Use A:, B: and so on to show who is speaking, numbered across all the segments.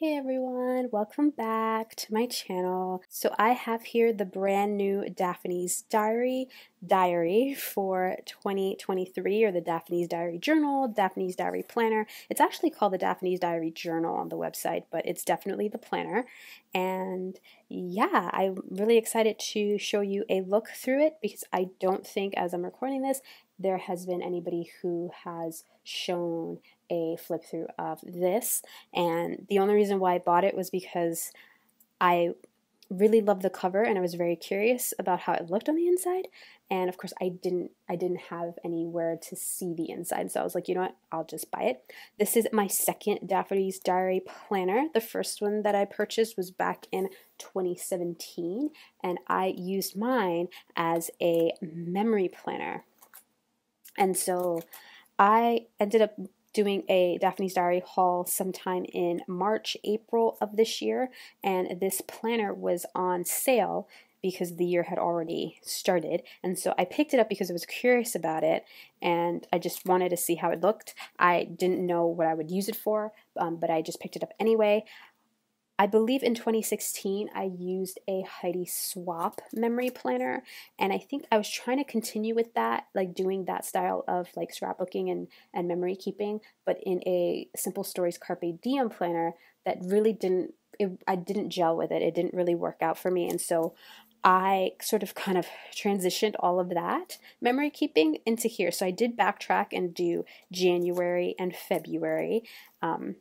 A: Hey everyone, welcome back to my channel. So I have here the brand new Daphne's Diary diary for 2023 or the Daphne's Diary Journal, Daphne's Diary Planner. It's actually called the Daphne's Diary Journal on the website, but it's definitely the planner. And yeah, I'm really excited to show you a look through it because I don't think as I'm recording this there has been anybody who has shown a flip through of this. And the only reason why I bought it was because I really loved the cover and I was very curious about how it looked on the inside. And of course, I didn't I didn't have anywhere to see the inside, so I was like, you know what, I'll just buy it. This is my second Daphne's Diary planner. The first one that I purchased was back in 2017, and I used mine as a memory planner. And so I ended up doing a Daphne's Diary haul sometime in March, April of this year, and this planner was on sale because the year had already started. And so I picked it up because I was curious about it and I just wanted to see how it looked. I didn't know what I would use it for, um, but I just picked it up anyway. I believe in 2016 I used a Heidi Swapp memory planner and I think I was trying to continue with that like doing that style of like scrapbooking and, and memory keeping but in a simple stories carpe diem planner that really didn't it, I didn't gel with it. It didn't really work out for me and so I sort of kind of transitioned all of that memory keeping into here. So I did backtrack and do January and February um,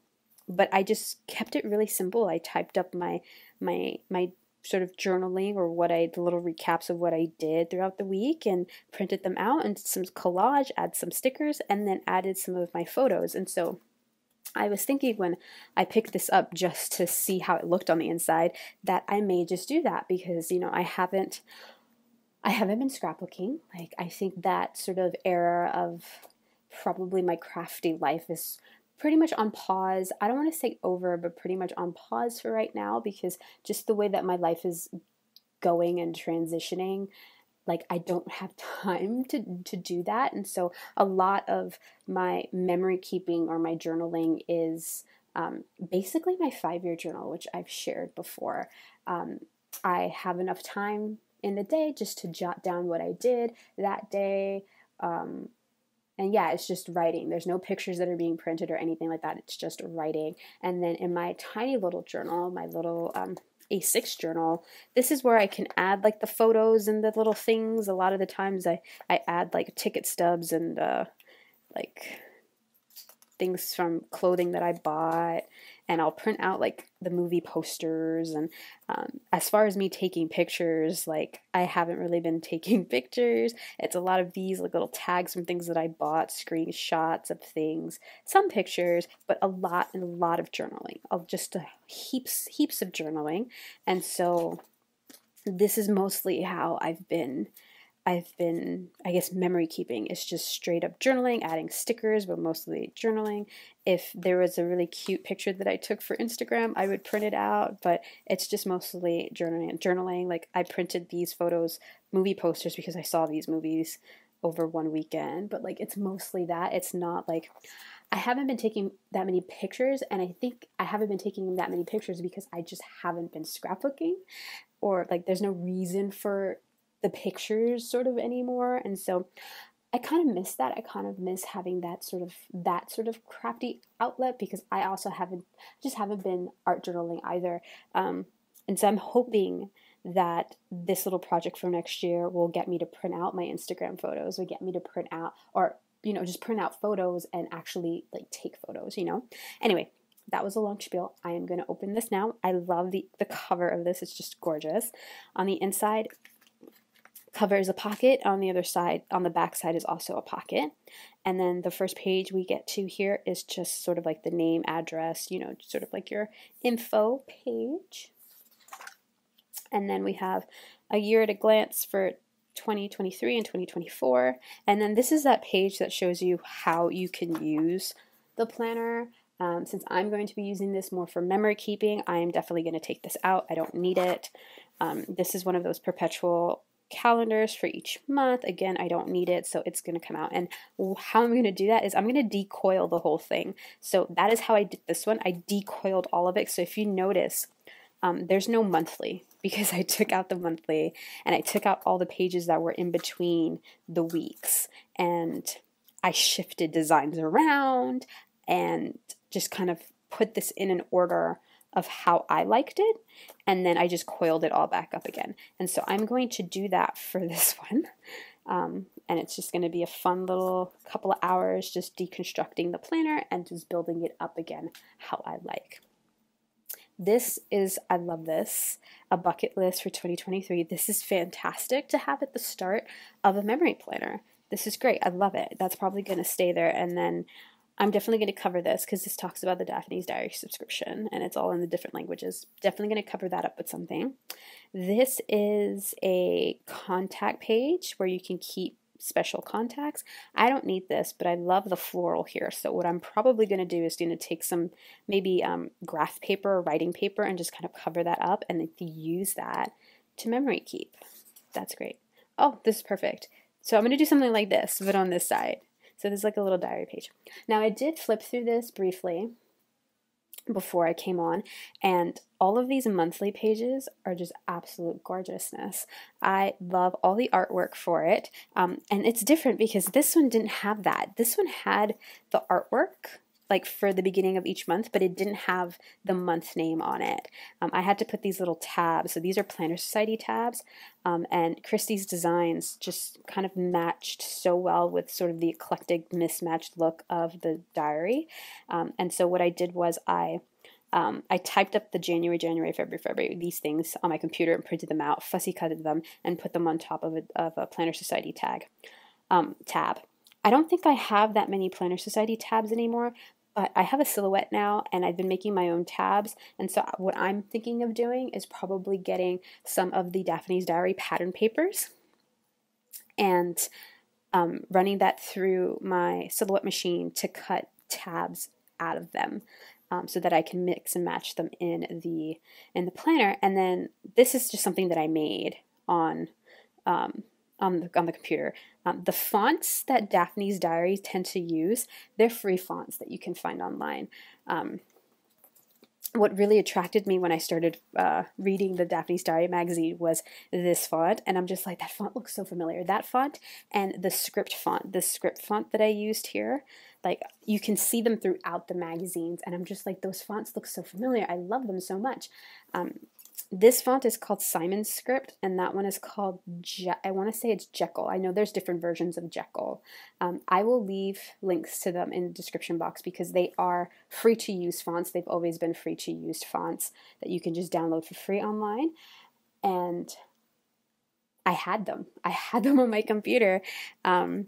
A: but I just kept it really simple. I typed up my my my sort of journaling or what I the little recaps of what I did throughout the week and printed them out and some collage, add some stickers, and then added some of my photos. And so I was thinking when I picked this up just to see how it looked on the inside that I may just do that because you know I haven't I haven't been scrapbooking. Like I think that sort of era of probably my crafty life is pretty much on pause. I don't want to say over, but pretty much on pause for right now because just the way that my life is going and transitioning, like I don't have time to to do that. And so a lot of my memory keeping or my journaling is um, basically my five year journal, which I've shared before. Um, I have enough time in the day just to jot down what I did that day. Um, and yeah, it's just writing. There's no pictures that are being printed or anything like that. It's just writing. And then in my tiny little journal, my little um, A6 journal, this is where I can add like the photos and the little things. A lot of the times I, I add like ticket stubs and uh, like things from clothing that I bought and I'll print out like the movie posters. And um, as far as me taking pictures, like I haven't really been taking pictures. It's a lot of these like little tags from things that I bought, screenshots of things, some pictures, but a lot and a lot of journaling. Of just a heaps heaps of journaling, and so this is mostly how I've been I've been, I guess, memory keeping is just straight up journaling, adding stickers, but mostly journaling. If there was a really cute picture that I took for Instagram, I would print it out, but it's just mostly journaling. Journaling, like I printed these photos, movie posters, because I saw these movies over one weekend, but like it's mostly that. It's not like I haven't been taking that many pictures, and I think I haven't been taking that many pictures because I just haven't been scrapbooking, or like there's no reason for the pictures sort of anymore. And so I kind of miss that. I kind of miss having that sort of that sort of crafty outlet because I also haven't just haven't been art journaling either. Um, and so I'm hoping that this little project for next year will get me to print out my Instagram photos, or get me to print out, or you know, just print out photos and actually like take photos. You know. Anyway, that was a long spiel. I am going to open this now. I love the the cover of this. It's just gorgeous. On the inside, cover is a pocket. On the other side, on the back side, is also a pocket. And then the first page we get to here is just sort of like the name, address, you know, sort of like your info page. And then we have a year at a glance for 2023 and 2024. And then this is that page that shows you how you can use the planner. Um, since I'm going to be using this more for memory keeping, I am definitely going to take this out. I don't need it. Um, this is one of those perpetual calendars for each month. Again, I don't need it, so it's going to come out. And how I'm going to do that is I'm going to decoil the whole thing. So that is how I did this one. I decoiled all of it. So if you notice, um, there's no monthly because I took out the monthly and I took out all the pages that were in between the weeks and I shifted designs around and just kind of put this in an order of how I liked it, and then I just coiled it all back up again. And so I'm going to do that for this one. Um, and it's just going to be a fun little couple of hours just deconstructing the planner and just building it up again how I like. This is, I love this, a bucket list for 2023. This is fantastic to have at the start of a memory planner. This is great. I love it. That's probably going to stay there. And then I'm definitely going to cover this because this talks about the Daphne's Diary subscription and it's all in the different languages. Definitely going to cover that up with something. This is a contact page where you can keep special contacts. I don't need this, but I love the floral here. So what I'm probably going to do is going to take some maybe um, graph paper or writing paper and just kind of cover that up and then use that to memory keep. That's great. Oh, this is perfect. So I'm going to do something like this, but on this side. So there's like a little diary page. Now I did flip through this briefly before I came on, and all of these monthly pages are just absolute gorgeousness. I love all the artwork for it, um, and it's different because this one didn't have that. This one had the artwork like for the beginning of each month, but it didn't have the month name on it. Um, I had to put these little tabs. So these are Planner Society tabs, um, and Christie's designs just kind of matched so well with sort of the eclectic, mismatched look of the diary. Um, and so what I did was I um, I typed up the January, January, February, February, these things on my computer and printed them out, fussy cutted them, and put them on top of a, of a Planner Society tag um, tab. I don't think I have that many Planner Society tabs anymore, but I have a silhouette now and I've been making my own tabs. And so, what I'm thinking of doing is probably getting some of the Daphne's Diary pattern papers and um, running that through my silhouette machine to cut tabs out of them. Um, so that I can mix and match them in the in the planner, and then this is just something that I made on um, on the, on the computer. Um, the fonts that Daphne's Diary tend to use, they're free fonts that you can find online. Um, what really attracted me when I started uh, reading the Daphne's Diary magazine was this font, and I'm just like, that font looks so familiar. That font and the script font, the script font that I used here, like you can see them throughout the magazines, and I'm just like, those fonts look so familiar. I love them so much. Um, this font is called Simon's Script, and that one is called, Je- I want to say it's Jellyka. I know there's different versions of Jellyka. Um, I will leave links to them in the description box because they are free to use fonts. They've always been free to use fonts that you can just download for free online. And I had them. I had them on my computer. Um,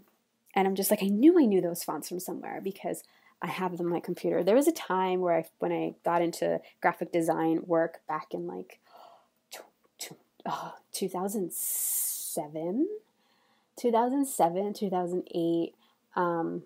A: and I'm just like, I knew I knew those fonts from somewhere because I have them on my computer. There was a time where I, when I got into graphic design work back in like uh, 2007, 2007, 2008. Um,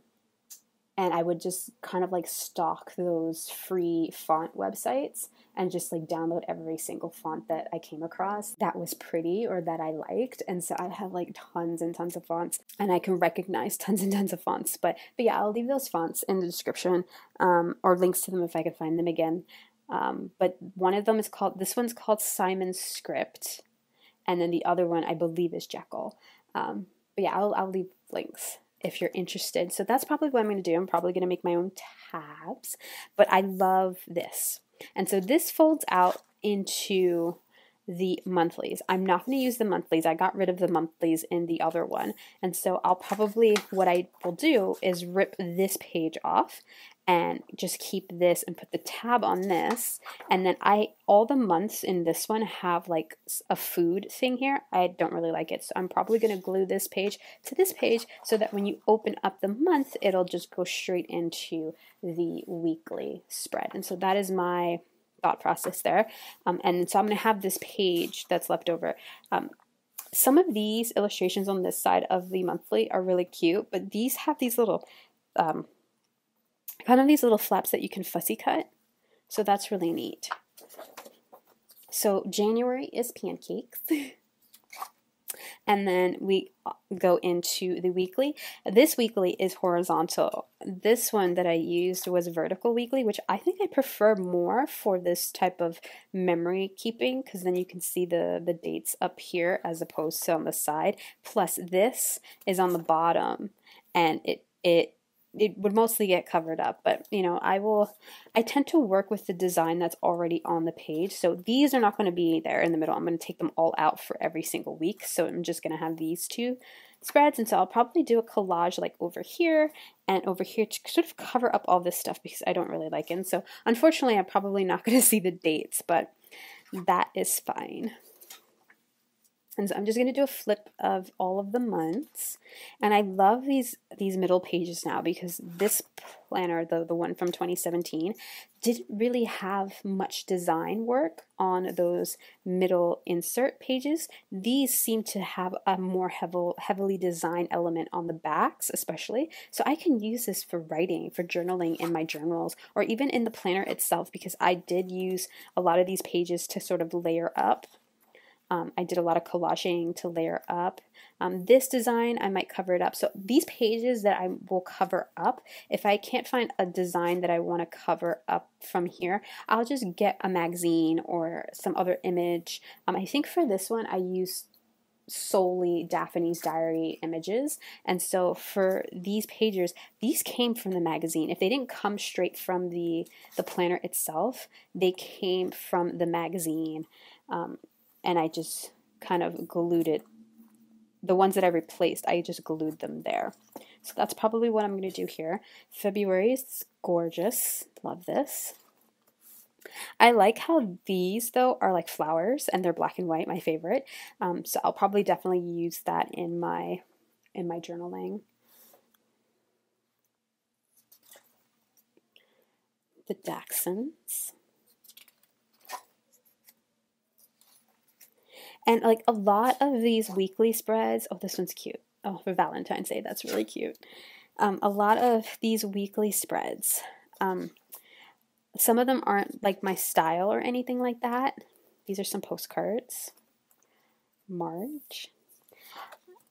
A: and I would just kind of like stalk those free font websites and just like download every single font that I came across that was pretty or that I liked. And so I have like tons and tons of fonts and I can recognize tons and tons of fonts. But but yeah, I'll leave those fonts in the description um, or links to them if I can find them again. Um, but one of them is called this one's called Simon's Script, and then the other one I believe is Jellyka. Um, but yeah, I'll, I'll leave links if you're interested. So that's probably what I'm going to do. I'm probably going to make my own tabs, but I love this. And so this folds out into the monthlies. I'm not going to use the monthlies. I got rid of the monthlies in the other one. And so I'll probably, what I will do is rip this page off and just keep this and put the tab on this. And then I, all the months in this one have like a food thing here. I don't really like it. So I'm probably going to glue this page to this page so that when you open up the month, it'll just go straight into the weekly spread. And so that is my thought process there. Um, and so I'm going to have this page that's left over. Um, some of these illustrations on this side of the monthly are really cute, but these have these little um, kind of these little flaps that you can fussy cut. So that's really neat. So January is pancakes. and then we uh, go into the weekly. This weekly is horizontal. This one that I used was vertical weekly, which I think I prefer more for this type of memory keeping because then you can see the, the dates up here as opposed to on the side. Plus this is on the bottom and it, it it would mostly get covered up but you know I will I tend to work with the design that's already on the page. So these are not going to be there in the middle. I'm going to take them all out for every single week. So I'm just going to have these two spreads. And so I'll probably do a collage like over here and over here to sort of cover up all this stuff because I don't really like it. And so unfortunately I'm probably not going to see the dates but that is fine and so I'm just going to do a flip of all of the months. And I love these these middle pages now because this planner, the, the one from 2017, didn't really have much design work on those middle insert pages. These seem to have a more heavy, heavily designed element on the backs, especially. So I can use this for writing, for journaling in my journals, or even in the planner itself because I did use a lot of these pages to sort of layer up um, I did a lot of collaging to layer up. Um, this design, I might cover it up. So these pages that I will cover up, if I can't find a design that I want to cover up from here, I'll just get a magazine or some other image. Um, I think for this one, I used solely Daphne's Diary images. And so for these pages, these came from the magazine. If they didn't come straight from the, the planner itself, they came from the magazine. Um, and I just kind of glued it. The ones that I replaced, I just glued them there. So that's probably what I'm going to do here. February is gorgeous. Love this. I like how these, though, are like flowers and they're black and white, my favorite. Um, so I'll probably definitely use that in my in my journaling. The Dachshunds. And like a lot of these weekly spreads, oh, this one's cute. Oh, for Valentine's Day, that's really cute. Um, a lot of these weekly spreads, um, some of them aren't like my style or anything like that. These are some postcards. March.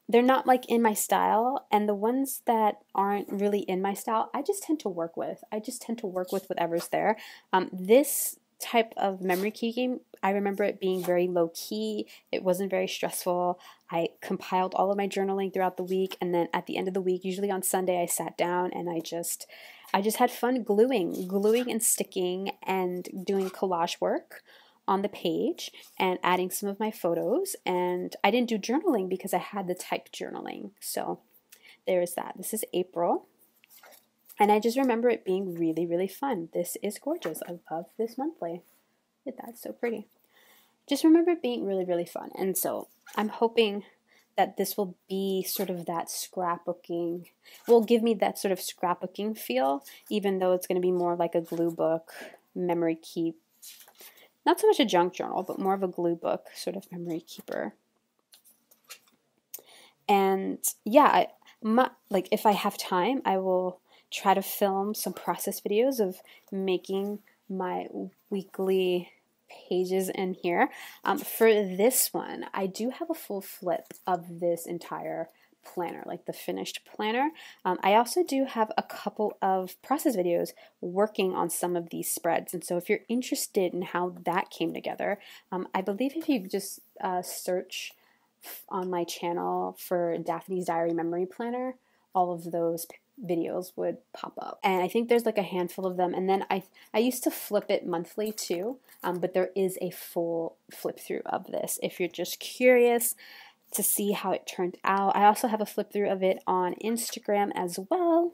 A: They're not like in my style, and the ones that aren't really in my style, I just tend to work with. I just tend to work with whatever's there. Um, this type of memory keeping, I remember it being very low key. It wasn't very stressful. I compiled all of my journaling throughout the week and then at the end of the week, usually on Sunday, I sat down and I just I just had fun gluing, gluing and sticking and doing collage work on the page and adding some of my photos and I didn't do journaling because I had the typed journaling. So there's that. This is April. And I just remember it being really, really fun. This is gorgeous. I love this monthly. That's so pretty. Just remember it being really, really fun. And so I'm hoping that this will be sort of that scrapbooking, will give me that sort of scrapbooking feel, even though it's going to be more like a glue book, memory keep. Not so much a junk journal, but more of a glue book sort of memory keeper. And yeah, I, my, like if I have time, I will try to film some process videos of making my weekly pages in here. Um, for this one, I do have a full flip of this entire planner, like the finished planner. Um, I also do have a couple of process videos working on some of these spreads. And so if you're interested in how that came together, um, I believe if you just uh, search on my channel for Daphne's Diary Memory Planner, all of those videos would pop up. And I think there's like a handful of them. And then I I used to flip it monthly too, um, but there is a full flip through of this if you're just curious to see how it turned out. I also have a flip through of it on Instagram as well.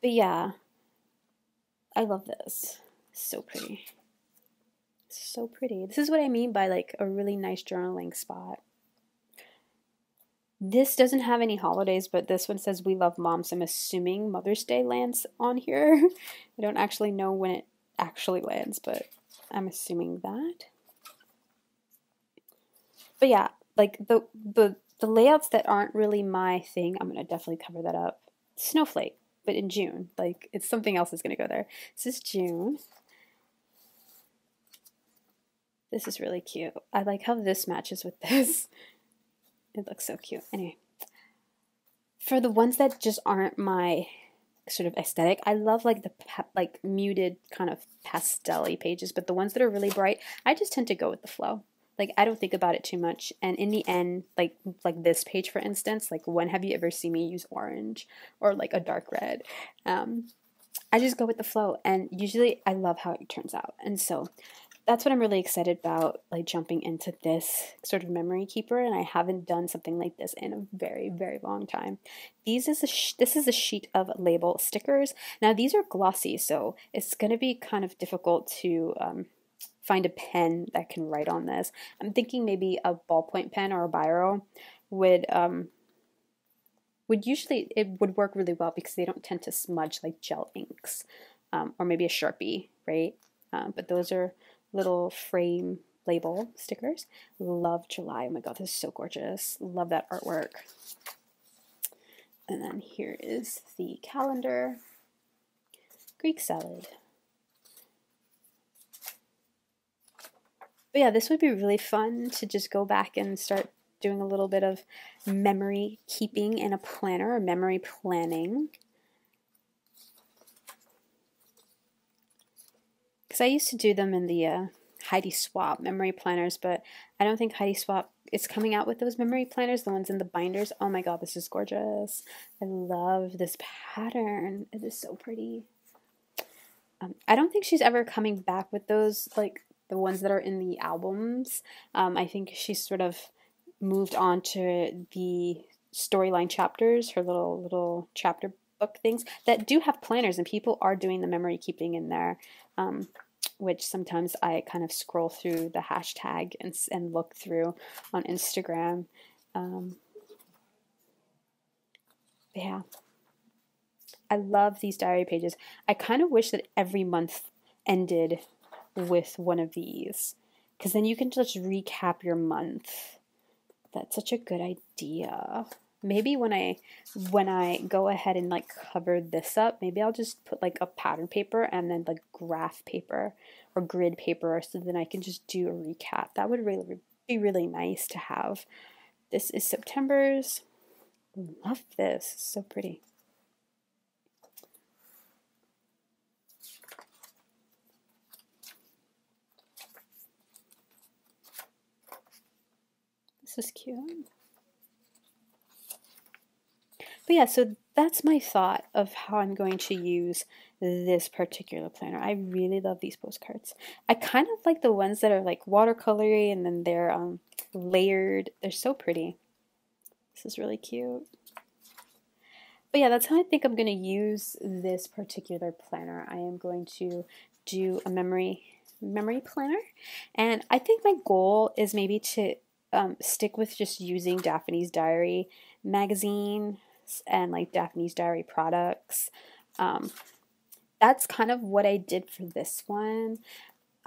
A: But yeah, I love this. So pretty. So pretty. This is what I mean by like a really nice journaling spot. This doesn't have any holidays, but this one says we love moms. I'm assuming Mother's Day lands on here. I don't actually know when it actually lands, but I'm assuming that. But yeah, like the the the layouts that aren't really my thing, I'm gonna definitely cover that up. Snowflake, but in June. Like it's something else is gonna go there. This is June. This is really cute. I like how this matches with this. It looks so cute. Anyway, for the ones that just aren't my sort of aesthetic, I love like the like muted kind of pastel-y pages, but the ones that are really bright, I just tend to go with the flow. Like I don't think about it too much, and in the end, like like this page for instance, like when have you ever seen me use orange or like a dark red? Um, I just go with the flow, and usually I love how it turns out, and so that's what I'm really excited about, like jumping into this sort of memory keeper, and I haven't done something like this in a very, very long time. These is a this is a sheet of label stickers. Now these are glossy, so it's going to be kind of difficult to um, find a pen that can write on this. I'm thinking maybe a ballpoint pen or a biro would um, would usually it would work really well because they don't tend to smudge like gel inks, um, or maybe a sharpie, right? Um, but those are little frame label stickers. Love July. Oh my god, this is so gorgeous. Love that artwork. And then here is the calendar. Greek salad. But yeah, this would be really fun to just go back and start doing a little bit of memory keeping in a planner or memory planning. Because I used to do them in the uh, Heidi Swapp memory planners, but I don't think Heidi Swapp is coming out with those memory planners, the ones in the binders. Oh my god, this is gorgeous. I love this pattern. It is so pretty. Um, I don't think she's ever coming back with those, like the ones that are in the albums. Um, I think she's sort of moved on to the storyline chapters, her little little chapter book things that do have planners, and people are doing the memory keeping in there. Um, which sometimes I kind of scroll through the hashtag and, and look through on Instagram. Um, yeah. I love these diary pages. I kind of wish that every month ended with one of these because then you can just recap your month. That's such a good idea. Maybe when I when I go ahead and like cover this up, maybe I'll just put like a pattern paper and then like graph paper or grid paper so then I can just do a recap. That would really be really nice to have. This is September's. Love this. so pretty. This is cute. But yeah, so that's my thought of how I'm going to use this particular planner. I really love these postcards. I kind of like the ones that are like watercolory and then they're um, layered. They're so pretty. This is really cute. But yeah, that's how I think I'm going to use this particular planner. I am going to do a memory memory planner. And I think my goal is maybe to um, stick with just using Daphne's Diary magazine and like Daphne's Diary products. Um, that's kind of what I did for this one.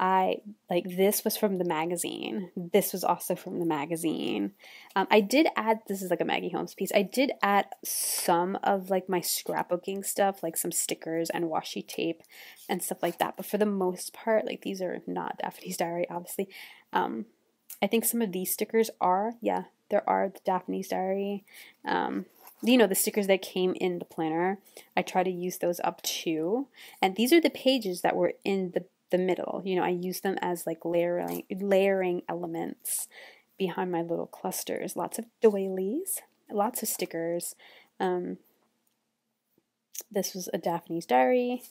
A: I like this was from the magazine. This was also from the magazine. Um, I did add this is like a Maggie Holmes piece. I did add some of like my scrapbooking stuff, like some stickers and washi tape and stuff like that. But for the most part, like these are not Daphne's Diary, obviously. Um, I think some of these stickers are, yeah, there are the Daphne's Diary. Um, you know, the stickers that came in the planner. I try to use those up too. And these are the pages that were in the, the middle. You know, I use them as like layering, layering elements behind my little clusters. Lots of doilies, lots of stickers. Um, this was a Daphne's Diary.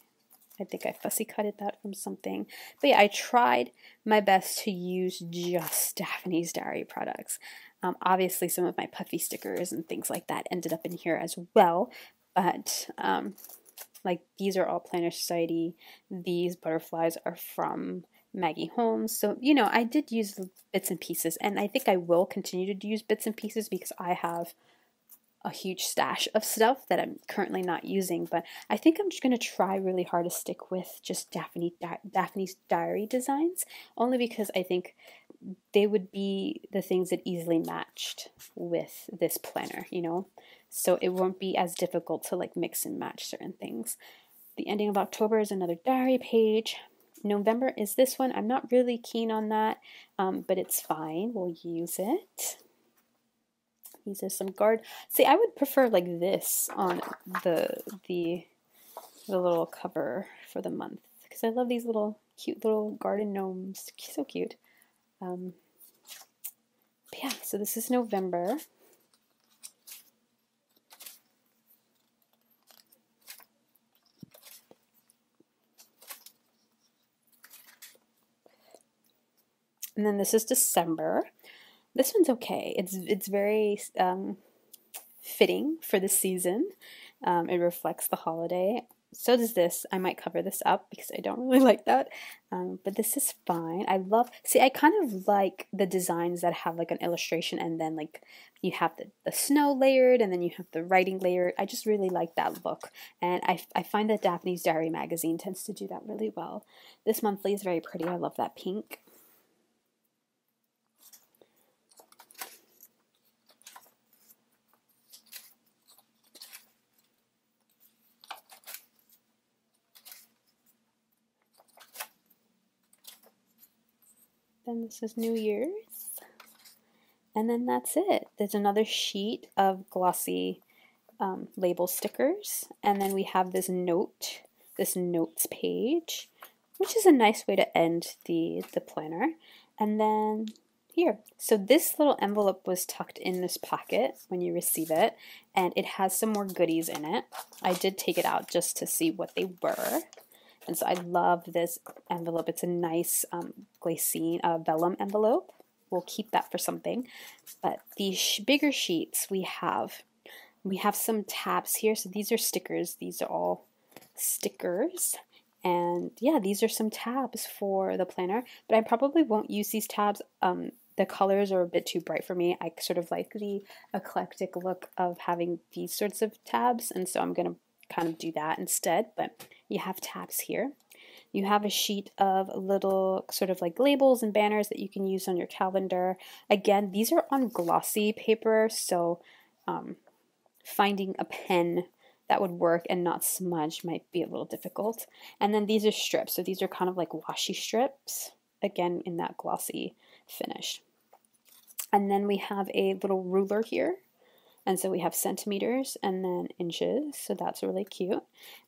A: I think I fussy cutted that from something. But yeah, I tried my best to use just Daphne's Diary products. Um, obviously, some of my puffy stickers and things like that ended up in here as well, but um, like these are all Planner Society. These butterflies are from Maggie Holmes. So, you know, I did use bits and pieces, and I think I will continue to use bits and pieces because I have a huge stash of stuff that I'm currently not using, but I think I'm just going to try really hard to stick with just Daphne, Daphne's diary designs, only because I think they would be the things that easily matched with this planner, you know? So it won't be as difficult to like mix and match certain things. The ending of October is another diary page. November is this one. I'm not really keen on that, um, but it's fine. We'll use it. These are some guard. See, I would prefer like this on the the the little cover for the month because I love these little cute little garden gnomes. So cute. Um, yeah, so this is November. And then this is December. This one's okay. It's it's very um, fitting for the season. Um, it reflects the holiday. So does this. I might cover this up because I don't really like that. Um, but this is fine. I love, see, I kind of like the designs that have like an illustration and then like you have the, the snow layered and then you have the writing layered. I just really like that look. And I, I find that Daphne's Diary magazine tends to do that really well. This monthly is very pretty. I love that pink. Then this is New Year's. And then that's it. There's another sheet of glossy um, label stickers. And then we have this note, this notes page, which is a nice way to end the, the planner. And then here. So this little envelope was tucked in this pocket when you receive it, and it has some more goodies in it. I did take it out just to see what they were. And so I love this envelope. It's a nice um, glassine uh, vellum envelope. We'll keep that for something. But these sh bigger sheets we have, we have some tabs here. So these are stickers. These are all stickers. And yeah, these are some tabs for the planner. But I probably won't use these tabs. Um, the colors are a bit too bright for me. I sort of like the eclectic look of having these sorts of tabs. And so I'm going to kind of do that instead. But you have tabs here. You have a sheet of little sort of like labels and banners that you can use on your calendar. Again, these are on glossy paper, so um, finding a pen that would work and not smudge might be a little difficult. And then these are strips, so these are kind of like washi strips, again in that glossy finish. And then we have a little ruler here and so we have centimeters and then inches, so that's really cute.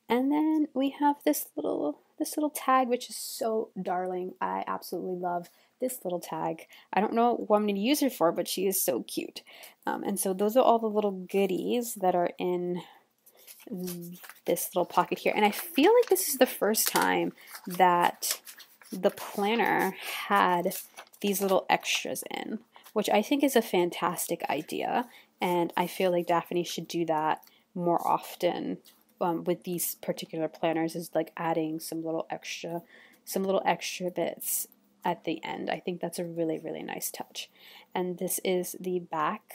A: And then we have this little this little tag which is so darling. I absolutely love this little tag. I don't know what I'm going to use her for, but she is so cute. Um, and so those are all the little goodies that are in this little pocket here. And I feel like this is the first time that the planner had these little extras in, which I think is a fantastic idea. And I feel like Daphne should do that more often um, with these particular planners is like adding some little extra some little extra bits at the end. I think that's a really, really nice touch. And this is the back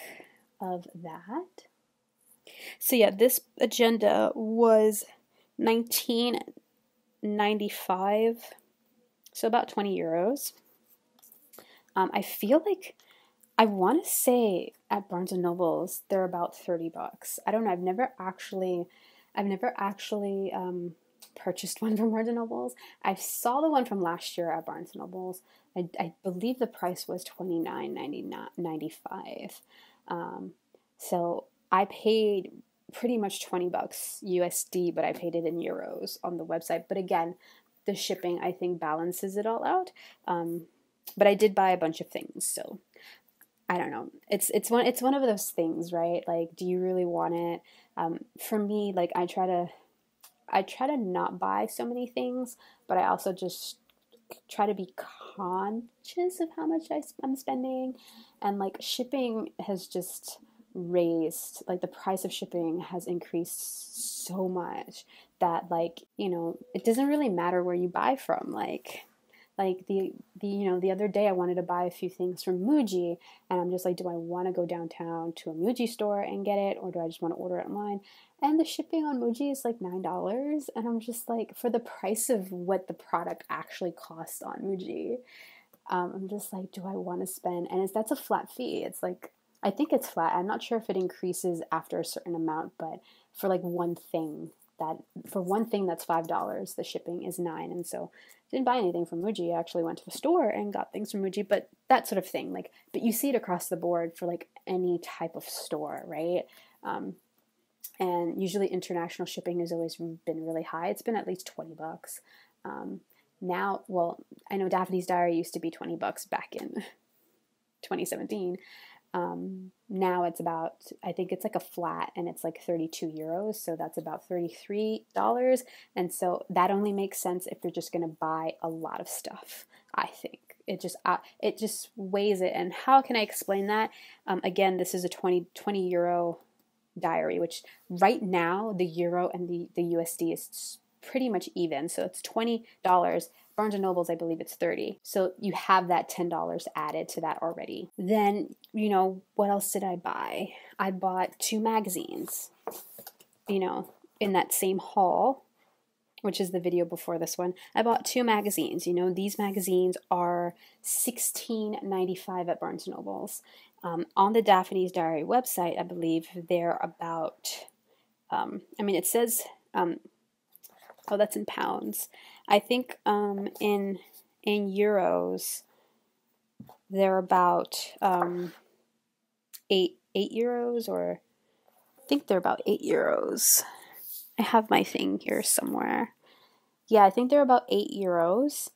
A: of that. So yeah, this agenda was 1995, so about 20 euros. Um, I feel like I want to say at Barnes and Nobles they're about 30 bucks. I don't know. I've never actually I've never actually um, purchased one from Barnes and Nobles. I saw the one from last year at Barnes and Nobles. I, I believe the price was twenty nine ninety ninety five. Um, so I paid pretty much 20 bucks USD, but I paid it in euros on the website. But again, the shipping I think balances it all out. Um, but I did buy a bunch of things, so I don't know. It's it's one it's one of those things, right? Like, do you really want it? Um, for me, like I try to I try to not buy so many things, but I also just try to be conscious of how much I, I'm spending, and like shipping has just raised like the price of shipping has increased so much that like you know it doesn't really matter where you buy from like like the the you know the other day I wanted to buy a few things from Muji and I'm just like do I want to go downtown to a Muji store and get it or do I just want to order it online? And the shipping on Muji is like nine dollars and I'm just like for the price of what the product actually costs on Muji um, I'm just like do I want to spend and it's that's a flat fee it's like I think it's flat I'm not sure if it increases after a certain amount but for like one thing that for one thing that's five dollars the shipping is nine and so didn't buy anything from Muji. I actually went to the store and got things from Muji, but that sort of thing. Like, but you see it across the board for like any type of store, right? Um, and usually international shipping has always been really high. It's been at least 20 bucks. Um, now, well, I know Daphne's Diary used to be 20 bucks back in 2017. Um, now it's about, I think it's like a flat and it's like 32 euros. So that's about $33. And so that only makes sense if you're just going to buy a lot of stuff, I think. It just uh, it just weighs it. And how can I explain that? Um, again, this is a 20, 20 euro diary, which right now the euro and the, the USD is pretty much even. So it's $20. Barnes and Nobles, I believe it's 30. So you have that $10 added to that already. Then, you know, what else did I buy? I bought two magazines, you know, in that same haul, which is the video before this one. I bought two magazines. You know, these magazines are $16.95 at Barnes and Nobles. Um, on the Daphne's Diary website, I believe they're about, um, I mean, it says um, Oh, that's in pounds. I think um, in in euros they're about um, eight eight euros, or I think they're about eight euros. I have my thing here somewhere. Yeah, I think they're about eight euros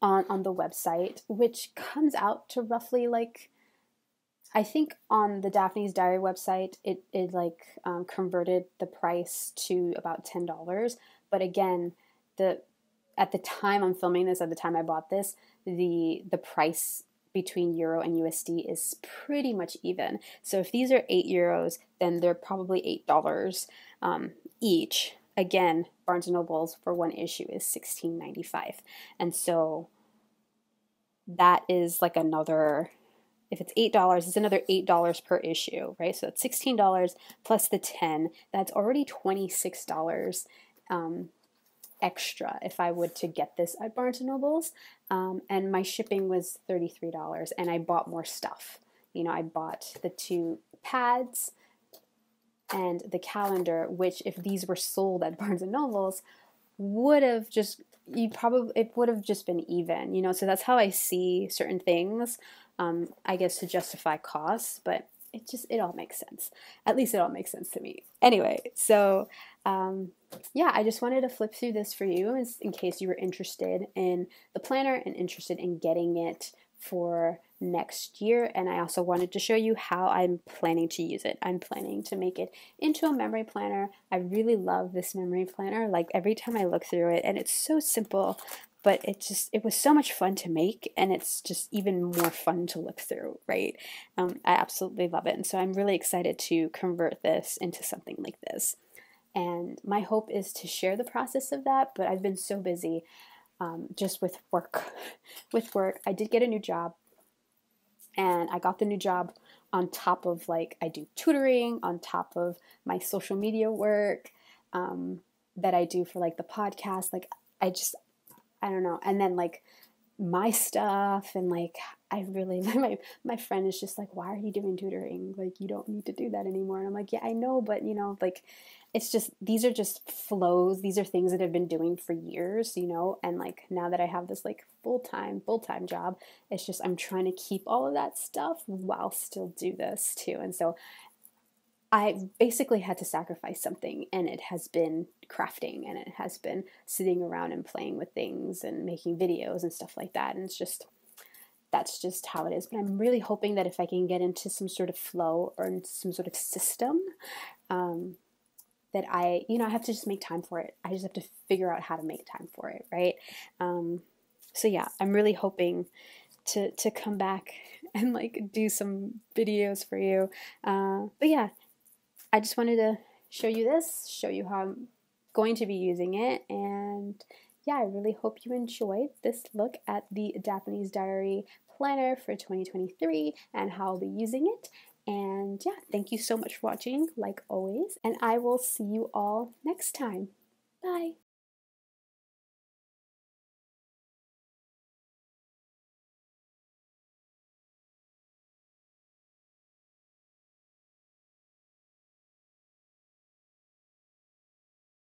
A: on on the website, which comes out to roughly like I think on the Daphne's Diary website, it, it like um, converted the price to about ten dollars. But again, the at the time I'm filming this, at the time I bought this, the the price between euro and USD is pretty much even. So if these are eight euros, then they're probably eight dollars um, each. Again, Barnes and Nobles for one issue is sixteen ninety five, and so that is like another if it's $8, it's another $8 per issue, right? So that's $16 plus the 10. That's already $26 um, extra if I would to get this at Barnes & Noble's. Um, and my shipping was $33 and I bought more stuff. You know, I bought the two pads and the calendar, which if these were sold at Barnes & Noble's, would have just you probably it would have just been even you know so that's how i see certain things um, I guess to justify costs, but it just it all makes sense. At least it all makes sense to me. Anyway, so um, yeah, I just wanted to flip through this for you in case you were interested in the planner and interested in getting it for next year. And I also wanted to show you how I'm planning to use it. I'm planning to make it into a memory planner. I really love this memory planner. Like every time I look through it, and it's so simple but it just it was so much fun to make and it's just even more fun to look through right? Um, i absolutely love it and so i'm really excited to convert this into something like this. And my hope is to share the process of that but i've been so busy um, just with work with work. I did get a new job and i got the new job on top of like i do tutoring on top of my social media work um, that i do for like the podcast. Like i just I don't know. And then like my stuff and like I really my my friend is just like, why are you doing tutoring? Like you don't need to do that anymore. And I'm like, yeah, I know, but you know, like it's just these are just flows. These are things that I've been doing for years, you know, and like now that I have this like full-time full-time job, it's just I'm trying to keep all of that stuff while still do this too. And so I basically had to sacrifice something, and it has been crafting, and it has been sitting around and playing with things and making videos and stuff like that. And it's just that's just how it is. But I'm really hoping that if I can get into some sort of flow or some sort of system, um, that I, you know, I have to just make time for it. I just have to figure out how to make time for it, right? Um, so yeah, I'm really hoping to to come back and like do some videos for you. Uh, but yeah, I just wanted to show you this, show you how I'm going to be using it, and yeah, I really hope you enjoyed this look at the Daphne's Diary planner for 2023 and how I'll be using it. And yeah, thank you so much for watching, like always, and I will see you all next time. Bye.